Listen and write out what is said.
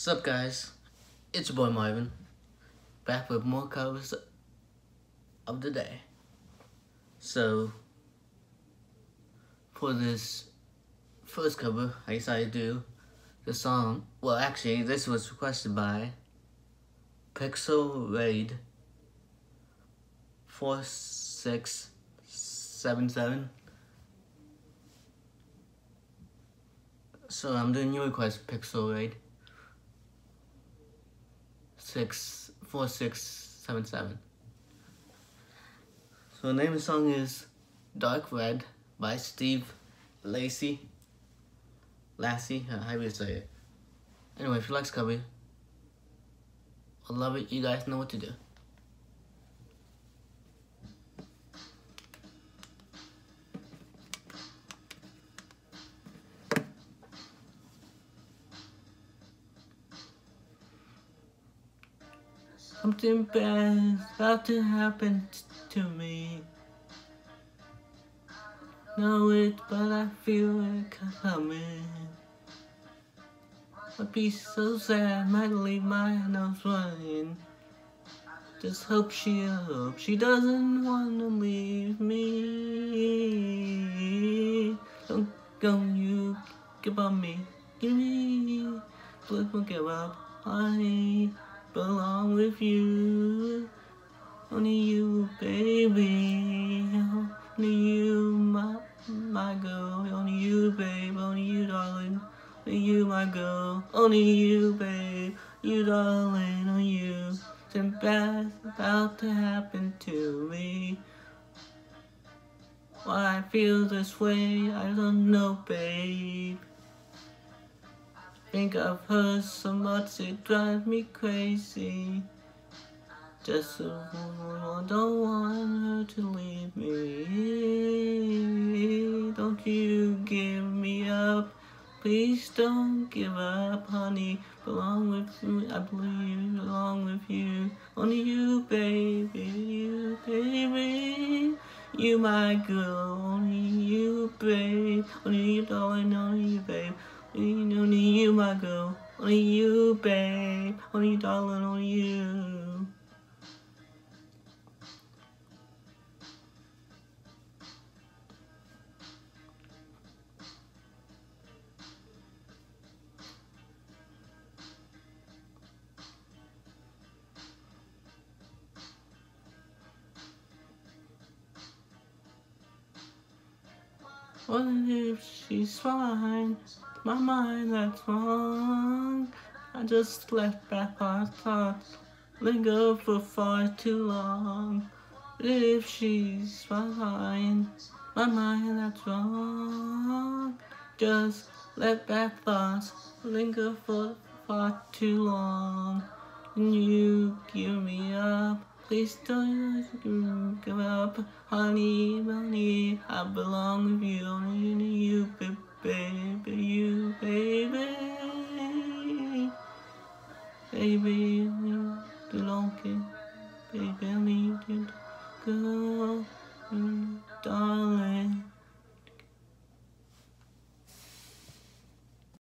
Sup guys, it's your boy Marvin, back with more covers of the day. So, for this first cover, I decided to do the song, well actually this was requested by Pixel Raid 4677. So I'm doing new request Pixel Raid six four six seven seven. So the name of the song is Dark Red by Steve Lacy. Lassie, uh, how do you say it? Anyway, if you like Scubby, I love it. You guys know what to do. Something bad's about to happen to me. Know it, but I feel it coming. I'd be so sad, might leave my nose running. Just hope she hope she doesn't wanna leave me. Don't go, you give up me, give me. Please don't give up, honey belong with you. Only you, baby. Only you, my, my girl. Only you, babe. Only you, darling. Only you, my girl. Only you, babe. You, darling. Only you. Something bad's about to happen to me. Why I feel this way, I don't know, babe. Think of her so much it drives me crazy. Just so I don't want her to leave me. Don't you give me up. Please don't give up, honey. Belong with me, I believe belong with you. Only you, baby, you, baby. You, my girl, only you, babe. Only you, darling, only you, babe. Only you, my girl. Only you, babe. Only you, darling. Only you. What if she's fine? My mind that's wrong. I just left back my thoughts linger for far too long. If she's fine, my mind that's wrong. Just let back thoughts linger for far too long. And you give me up. Please don't give up, honey, honey. I belong with you, only you, baby, you, baby. Baby, you belong, baby, I need you to go, darling.